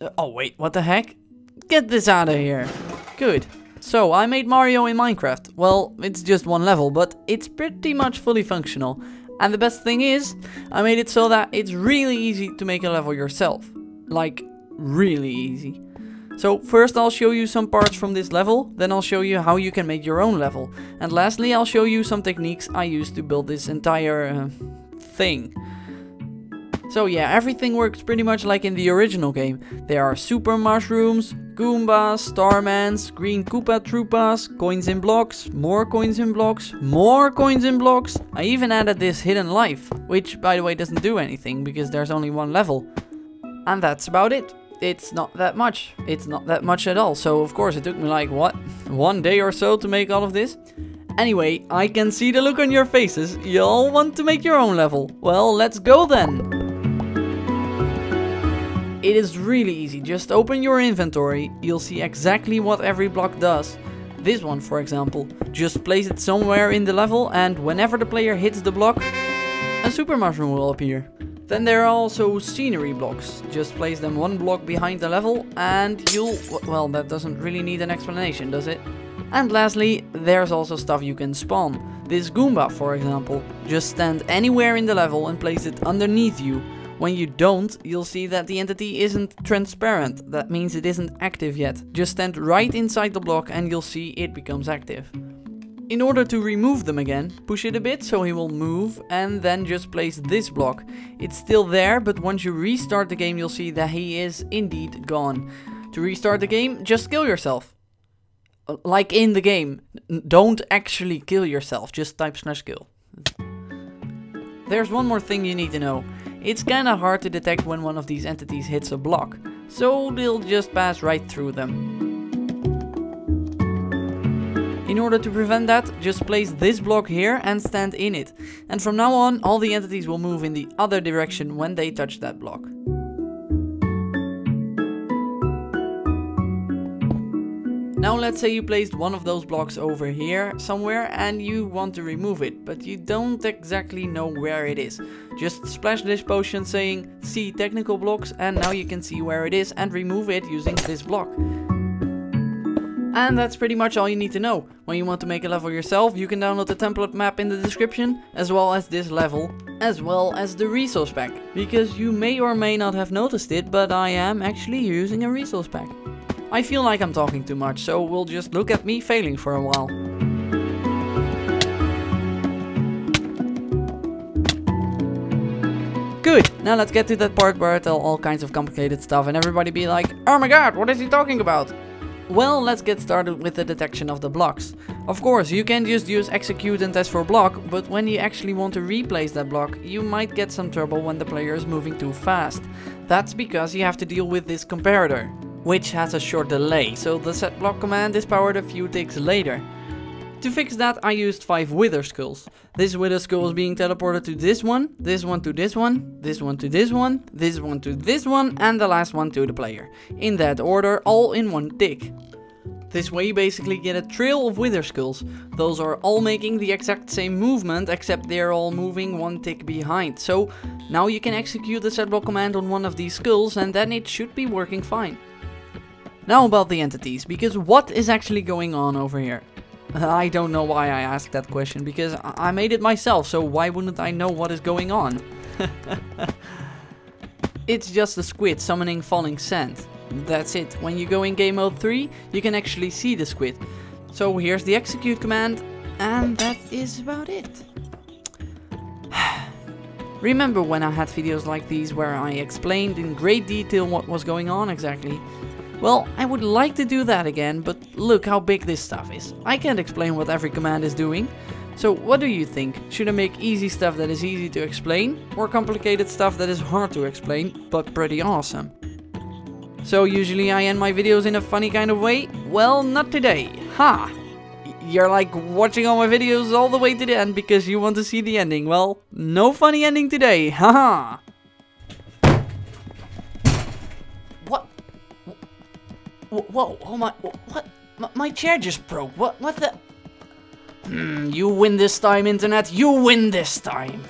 Uh, oh wait, what the heck? Get this out of here. Good. So, I made Mario in Minecraft. Well, it's just one level, but it's pretty much fully functional. And the best thing is, I made it so that it's really easy to make a level yourself. Like, really easy. So first I'll show you some parts from this level, then I'll show you how you can make your own level. And lastly I'll show you some techniques I used to build this entire uh, thing. So yeah, everything works pretty much like in the original game. There are super mushrooms, Goombas, Starmans, green Koopa Troopas, coins in blocks, more coins in blocks, more coins in blocks. I even added this hidden life, which by the way doesn't do anything because there's only one level. And that's about it it's not that much. It's not that much at all. So of course it took me like, what, one day or so to make all of this? Anyway, I can see the look on your faces. You all want to make your own level. Well, let's go then. It is really easy. Just open your inventory. You'll see exactly what every block does. This one, for example. Just place it somewhere in the level and whenever the player hits the block, a super mushroom will appear. Then there are also scenery blocks. Just place them one block behind the level and you'll... Well, that doesn't really need an explanation, does it? And lastly, there's also stuff you can spawn. This Goomba, for example. Just stand anywhere in the level and place it underneath you. When you don't, you'll see that the entity isn't transparent. That means it isn't active yet. Just stand right inside the block and you'll see it becomes active. In order to remove them again, push it a bit so he will move and then just place this block. It's still there, but once you restart the game you'll see that he is indeed gone. To restart the game, just kill yourself. Uh, like in the game. Don't actually kill yourself, just type slash kill. There's one more thing you need to know. It's kinda hard to detect when one of these entities hits a block, so they'll just pass right through them. In order to prevent that, just place this block here and stand in it. And from now on, all the entities will move in the other direction when they touch that block. Now let's say you placed one of those blocks over here somewhere and you want to remove it, but you don't exactly know where it is. Just splash this potion saying see technical blocks and now you can see where it is and remove it using this block. And that's pretty much all you need to know. When you want to make a level yourself, you can download the template map in the description, as well as this level, as well as the resource pack. Because you may or may not have noticed it, but I am actually using a resource pack. I feel like I'm talking too much, so we'll just look at me failing for a while. Good, now let's get to that part where I tell all kinds of complicated stuff and everybody be like, Oh my god, what is he talking about? Well, let's get started with the detection of the blocks. Of course, you can just use execute and test for block, but when you actually want to replace that block, you might get some trouble when the player is moving too fast. That's because you have to deal with this comparator, which has a short delay, so the set block command is powered a few ticks later. To fix that I used 5 wither skulls. This wither skull is being teleported to this one, this one to this one, this one to this one, this one to this one and the last one to the player. In that order, all in one tick. This way you basically get a trail of wither skulls. Those are all making the exact same movement except they're all moving one tick behind. So now you can execute the set block command on one of these skulls and then it should be working fine. Now about the entities, because what is actually going on over here? I don't know why I asked that question, because I made it myself, so why wouldn't I know what is going on? it's just a squid summoning falling sand. That's it. When you go in game mode 3, you can actually see the squid. So here's the execute command, and that is about it. Remember when I had videos like these where I explained in great detail what was going on exactly? Well, I would like to do that again, but look how big this stuff is. I can't explain what every command is doing. So what do you think? Should I make easy stuff that is easy to explain? Or complicated stuff that is hard to explain, but pretty awesome? So usually I end my videos in a funny kind of way? Well, not today. Ha! You're like watching all my videos all the way to the end because you want to see the ending. Well, no funny ending today. Haha! What? Whoa, oh my, what? My chair just broke. What, what the? Hmm, you win this time, internet. You win this time.